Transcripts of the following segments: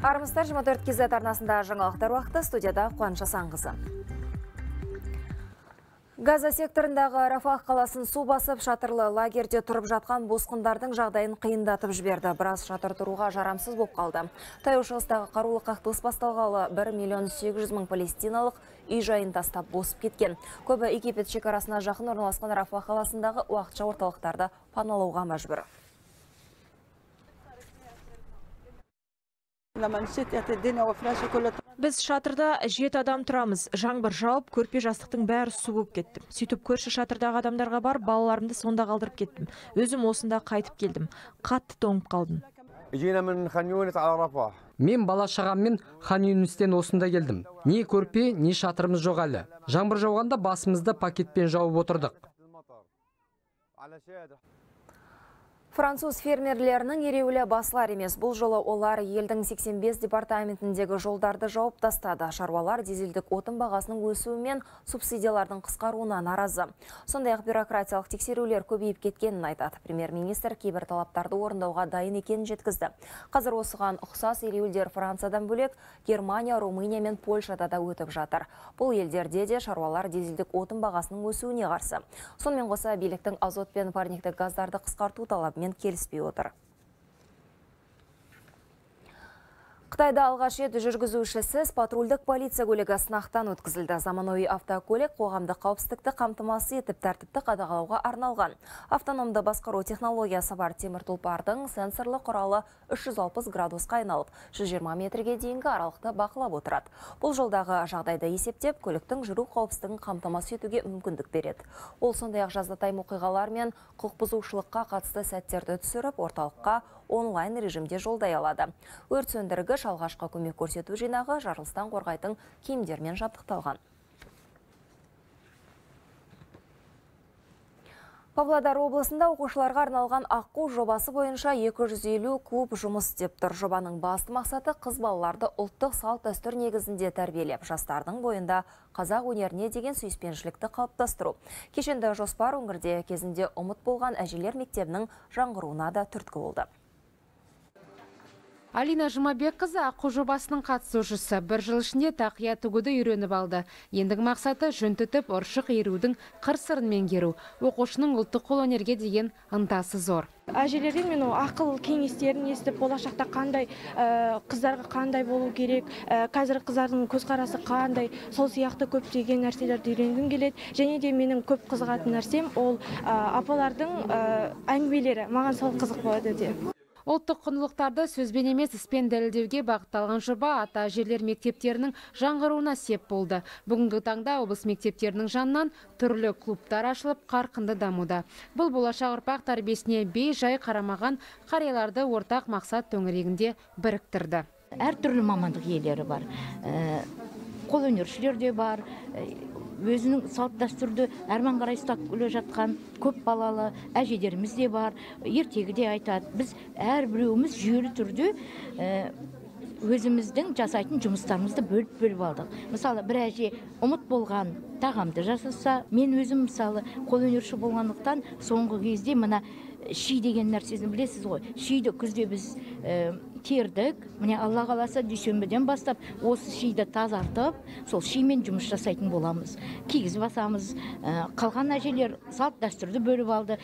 Армысыздар 24 кз арнасында жаңалықтар уақыты студияда қуаныш асанқызы Газа секторындағы Рафах қаласын су басып шатырлы лагерде тұрып жатқан босқындардың жағдайын қиындатып жіберді. Біраз шатыр тұруға жарамсыз болып қалды. Таяу шығыстағы қарулы қақтығыс басталғалы 1 миллион 800 мың палестиналық үй жайын тастап босып кеткен. Көбі Египет шекарасына жақын орналасқан Рафах қаласындағы уақытша орталықтарды паналауға мәжбүр. Біз шатырда жеті адам тұрамыз. Жаңбыр жауып көрпе жастықтың бәрі су болып кетті. Сөйтіп көрші шатырдағы адамдарға барып балаларымды сонда қалдырып кеттім. Өзім осында қайтып келдім. Қатты тоңып қалдым. Мен бала шағаммен хан юнистен осында келдім. Не көрпе не шатырымыз жоқ әлі. Жаңбыр жауғанда басымызды пакетпен жауып отырдық. Француз фермерлерінің ереуілі басылар емес. Бұл жолы олар елдің 85 департаментіндегі жолдарды жауып тастады. Шаруалар дизельдік отын бағасының өсуімен субсидиялардың қысқаруына наразы. Сондай-ақ бюрократиялық тексерулер көбейіп кеткенін айтады. Премьер-министр кейбір талаптарды орындауға дайын екенін жеткізді. Қазір осыған ұқсас ереуілдер Франциядан бөлек Германия, Румыния мен Польшада да өтіп жатыр. Бұл елдерде де шаруалар дизельдік отын бағасының өсуіне қарсы. Сонымен қоса биліктің азот пен парниктік газдарды қысқарту талабы мен келіспей отыр. Қытайда алғаш рет жүргізушісіз патрульдік полиция көлігі сынақтан өткізілді. Заманауи автокөлік қоғамдық қауіпсіздікті қамтамасыз етіп тәртіпті қадағалауға арналған. Автономды басқару технологиясы бар темір тұлпардың сенсорлы құралы 360 градусқа айналып, 120 метрге дейінгі аралықты бақылап отырады. Бұл жолдағы жағдайды есептеп, көліктің жүру қауіпсіздігін қамтамасыз етуге мүмкіндік береді. Ол сондай-ақ жазатайым оқиғалар мен құқық бұзушылыққа қатысты сәттерді түсіріп, орталыққа онлайн режимде жолдай алады. Өрт сөндіргіш алғашқы көмек көрсету жинағы жарылыстан қорғайтын киімдермен жабдықталған. Павлодар облысында оқушыларға арналған аққу жобасы бойынша 250 клуб жұмыс істеп тұр. Жобаның басты мақсаты қыз балаларды ұлттық салт дәстүр негізінде тәрбиелеп, жастардың бойында қазақ өнеріне деген сүйіспеншілікті қалыптастыру. Кешенді жоспар өңірде кезінде ұмыт болған әжелер мектебінің жаңғыруына да түрткі болды. Алина Жұмабекқызы аққу жобасының қатысушысы бір жыл ішінде тақия тігуді үйреніп алды. Ендігі мақсаты жүн түтіп ұршық иірудің қыр сырын меңгеру. Оқушының ұлттық қолөнерге деген ынтасы зор. әжелерден мен ақыл кеңестерін естіп болашақта қандай қыздарға қандай болу керек қазіргі қыздардың көзқарасы қандай сол сияқты көптеген нәрселерді үйренгім келеді және де менің көп қызығатын нәрсем ол апалардың әңгімелері маған сол қызық болады өте Ұлттық құндылықтарды сөзбен емес іспен дәлелдеуге бағытталған жоба ата әжелер мектептерінің жаңғыруына сеп болды. Бүгінгі таңда облыс мектептерінің жанынан түрлі клубтар ашылып қарқынды дамуда. Бұл болашақ ұрпақ тәрбиесіне бей жай қарамаған қарияларды ортақ мақсат төңірегінде біріктірді. Әртүрлі мамандық иелері бар. Қолөнершілер де бар, өзінің салт дәстүрді әрмен қарай ұстап келе жатқан көп балалы әжелеріміз де бар. Ертегі де айтады біз әрбіреуіміз жүйелі түрде өзіміздің жасайтын жұмыстарымызды бөліп бөліп алдық. Мысалы бір әже ұмыт болған тағамды жасаса мен өзім мысалы қолөнерші болғандықтан соңғы кезде мына ши деген нәрсені білесіз ғой. Шиді күзде біз тердік міне алла қаласа дүйсенбіден бастап осы шиді тазартып сол шимен жұмыс жасайтын боламыз. Кигіз басамыз. Қалған әжелер салт дәстүрді бөліп алды.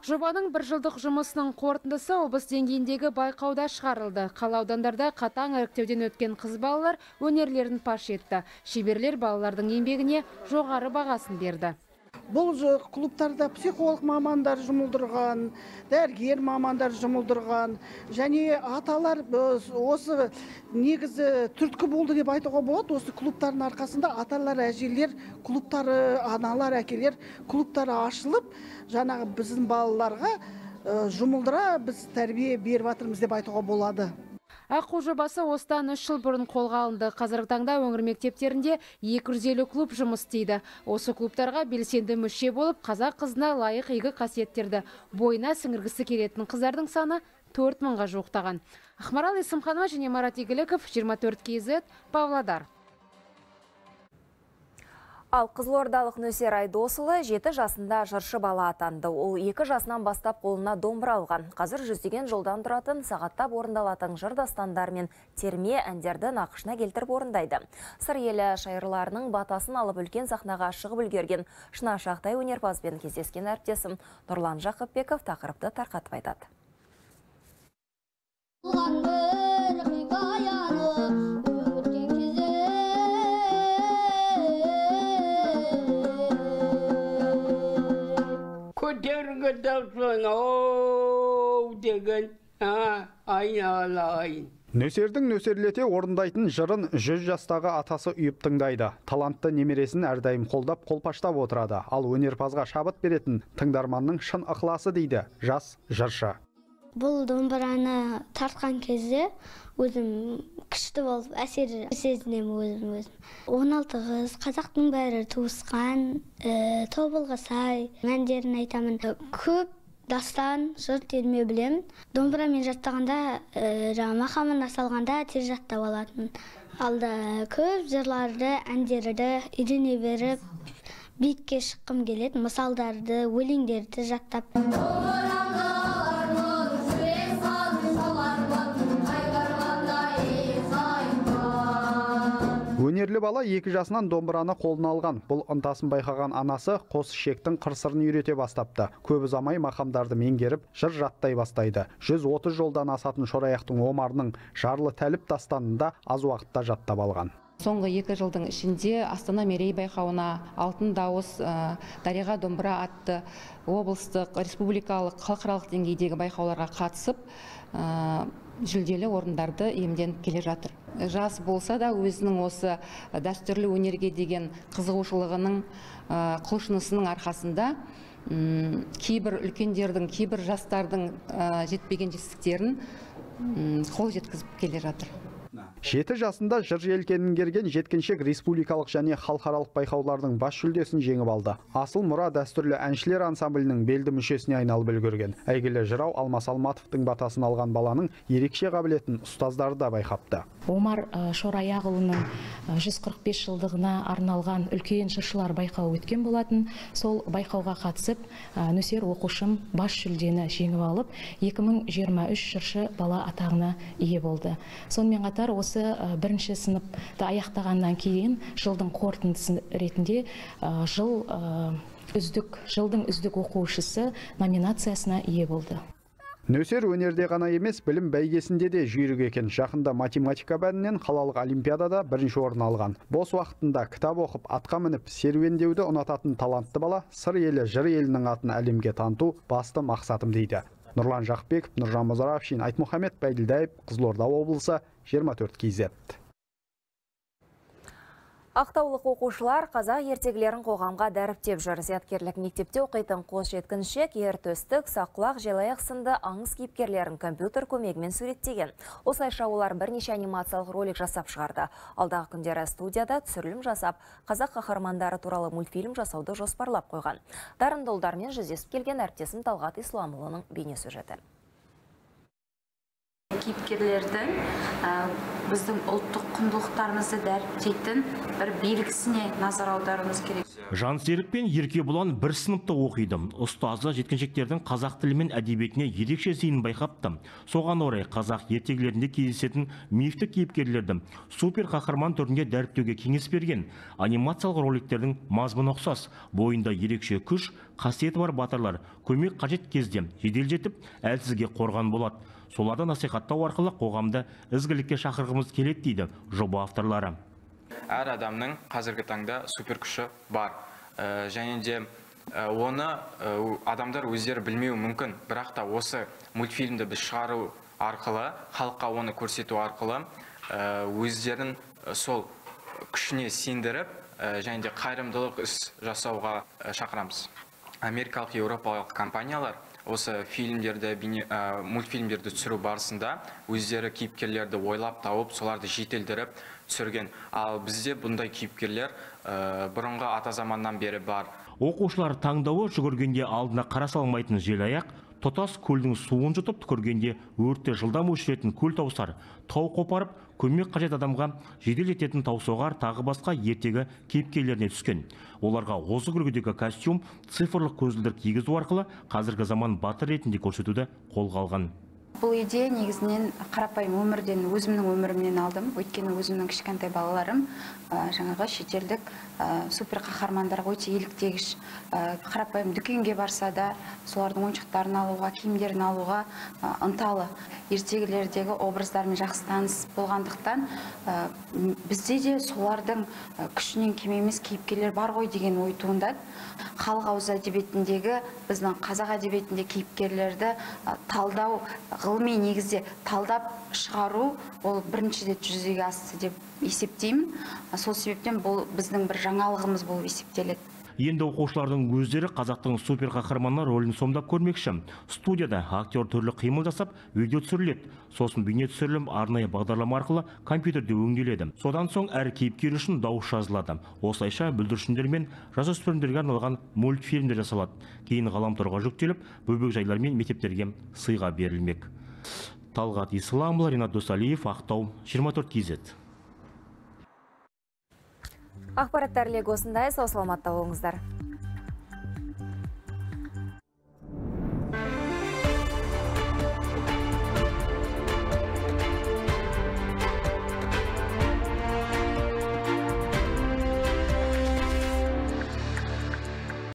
Жобаның бір жылдық жұмысының қорытындысы облыс деңгейіндегі байқауда шығарылды. Қала аудандарда қатаң іріктеуден өткен қыз балалар өнерлерін паш етті. Шеберлер балалардың еңбегіне жоғары бағасын берді. Бұл клубтарда психолог мамандар жұмылдырған дәрігер мамандар жұмылдырған және аталар осы негізі түрткі болды деп айтуға болады. Осы клубтардың арқасында аталар әжелер клубтары аналар әкелер клубтары ашылып жаңағы біздің балаларға жұмылдыра біз тәрбие беріп жатырмыз деп айтуға болады. Аққу жобасы осыдан үш жыл бұрын қолға алынды. Қазіргі таңда өңір мектептерінде 250 клуб жұмыс істейді. Осы клубтарға белсенді мүше болып, қазақ қызына лайық игі қасиеттерді бойына сіңіргісі келетін қыздардың саны 4 мыңға жуықтаған. Ақмарал Есімханова және Марат Игіліков, 24 KZ, Павлодар. Ал Қызылордалық Нөсер Айдосылы жеті жасында жыршы бала атанды. Ол екі жасынан бастап қолына домбыра алған. Қазір жүздеген жолдан тұратын сағаттап орындалатын жыр дастандар мен терме әндерді нақышына келтіріп орындайды. Сыр елі шайырларының батасын алып үлкен сахнаға шығып үлгерген шына шақтай өнерпазбен кездескен әріптесім Нұрлан Жақыпбеков тақырыпты тарқатып айтады. Көтеріңкі дауыспен оу деген айналайын нөсердің нөсерлете орындайтын жырын жүз жастағы атасы үйіп тыңдайды. Талантты немересін әрдайым қолдап қолпаштап отырады. Ал өнерпазға шабыт беретін тыңдарманның шын ықыласы дейді жас жыршы. Бұл домбыраны тартқан кезде өзім күшті болып әсер сезінемін өзім өзім он алты қыз қазақтың бәрі туысқан ә, тобылғы сай мәндерін айтамын. Көп дастан жыр терме білемін домбырамен жаттағанда ә, жаңағы мақамына салғанда тез жаттап алатын. Алда көп жырларды әндерді үйрене беріп биікке шыққым келеді мысалдарды өлеңдерді жаттап. Өнерлі бала екі жасынан домбыраны қолына алған. Бұл ынтасын байқаған анасы қос ішектің қыр-сырын үйрете бастапты. Көп ұзамай мақамдарды меңгеріп жыр жаттай бастайды. 130 жолдан асатын шораяқтың омарының жарлы тәліп дастанында аз уақытта жаттап алған. Соңғы екі жылдың ішінде астана мерей байқауына алтын дауыс ә, дариға домбыра атты облыстық республикалық халықаралық деңгейдегі байқауларға қатысып жүлделі орындарды иемденіп келе жатыр. Жас болса да өзінің осы дәстүрлі өнерге деген қызығушылығының құлшынысының арқасында кейбір үлкендердің кейбір жастардың жетпеген жетістіктерін қол жеткізіп келе жатыр. Жеті жасында жыр желкенін керген жеткіншек республикалық және халықаралық байқаулардың бас жүлдесін жеңіп алды. Асыл мұра дәстүрлі әншілер ансамблінің белді мүшесіне айналып үлгерген. Әйгілі жырау алмас алматовтың батасын алған баланың ерекше қабілетін ұстаздары да байқапты. Омар шораяқұлының 145 жылдығына арналған үлкен жыршылар байқауы өткен болатын. Сол байқауға қатысып нөсер оқушым бас жүлдені жеңіп алып 2023 жыршы бала атағына ие болды. Сонымен қатар осы бірінші сыныпты аяқтағаннан кейін жылдың қорытындысы ретінде жыл үздік жылдың үздік оқушысы номинациясына ие болды. Нөсер өнерде ғана емес білім бәйгесінде де жүйрік екен. Жақында математика пәнінен қалалық олимпиадада бірінші орын алған. Бос уақытында кітап оқып атқа мініп серуендеуді ұнататын талантты бала сыр елі жыр елінің атын әлемге таныту басты мақсатым дейді. Нұрлан жақпеков нұржан мұзаравшин айтмұхамед байділдаев қызылорда облысы 24 kz Ақтаулық оқушылар қазақ ертегілерін қоғамға дәріптеп жүр. Зияткерлік мектепте оқитын қос жеткіншек ертөстік, саққұлақ, желаяқ сынды аңыз кейіпкерлерін компьютер көмегімен суреттеген. Осылайша олар бірнеше анимациялық ролик жасап шығарды. Алдағы күндері студияда түсірілім жасап, қазақ қаһармандары туралы мультфильм жасауды жоспарлап қойған. Дарынды ұлдармен жүздесіп келген әріптесім Талғат Исламұлының бейнесюжеті кейіпкерлердің біздің ұлттық құндылықтарымызды дәріптейтін бір белгісіне назар аударуымыз керек. Жансерік пен еркебұлан бір сыныпта оқиды. Ұстазы жеткіншектердің қазақ тілі мен әдебиетіне ерекше зейінін байқапты. Соған орай қазақ ертегілерінде кездесетін мифтік кейіпкерлерді супер қаһарман түрінде дәріптеуге кеңес берген анимациялық роликтердің мазмұны ұқсас. Бойында ерекше күш қасиеті бар батырлар көмек қажет кезде жедел жетіп әлсізге қорған болады. Соларды насихаттау арқылы қоғамды ізгілікке шақырғымыз келеді дейді жоба авторлары. Әр адамның қазіргі таңда супер күші бар. Ә, және де оны адамдар өздері білмеуі мүмкін. Бірақ та осы мультфильмді біз шығару арқылы халыққа оны көрсету арқылы өздерін сол күшіне сендіріп және де қайырымдылық іс жасауға шақырамыз. Америкалық еуропалық компаниялар осы фильмдерді бейне, мультфильмдерді түсіру барысында өздері кейіпкерлерді ойлап тауып соларды жетелдіріп түсірген. Ал бізде бұндай кейіпкерлер бұрынғы ата заманнан бері бар. Оқушылар таңдауы жүгіргенде алдына қара салмайтын желаяқ тұтас көлдің суын жұтып түкіргенде өртті жылдам өшіретін көл таусар тау қопарып көмек қажет адамға жедел жететін таусоғар тағы басқа ертегі кейіпкерлеріне түскен. Оларға озық үлгідегі костюм цифрлық көзілдірік кигізу арқылы қазіргі заман батыр ретінде көрсетуді қолға алған. Бұл идея негізінен қарапайым өмірден өзімнің өмірімнен алдым. Өйткені өзімнің кішкентай балаларым жаңағы шетелдік супер қаһармандарға өте еліктегіш. Қарапайым дүкенге барса да солардың ойыншықтарын алуға киімдерін алуға ынталы. Ертегілердегі образдармен жақсы таныс болғандықтан бізде де солардың күшінен кем емес кейіпкерлер бар ғой деген ой туындады. Халық ауыз әдебиетіндегі біздің қазақ әдебиетінде кейіпкерлерді талдау ғылыми негізде талдап шығару ол бірінші рет жүзеге асты деп есептеймін. Сол себептен бұл біздің бір жаңалығымыз болып есептеледі. Енді оқушылардың өздері қазақтың супер қаһарманы рөлін сомдап көрмекші. Студияда актер түрлі қимыл жасап видео түсіріледі. Сосын бейне түсірілім арнайы бағдарлама арқылы компьютерде өңделеді. Содан соң әр кейіпкер үшін дауыс жазылады. Осылайша бүлдіршіндер мен жасөспірімдерге арналған мультфильмдер жасалады. Кейін ғаламторға жүктеліп бөбекжайлар мен мектептерге сыйға берілмек. Талғат исламұлы ринат досалиев ақтау 24 kz ақпараттар легі осындай. Сау саламатта болыңыздар.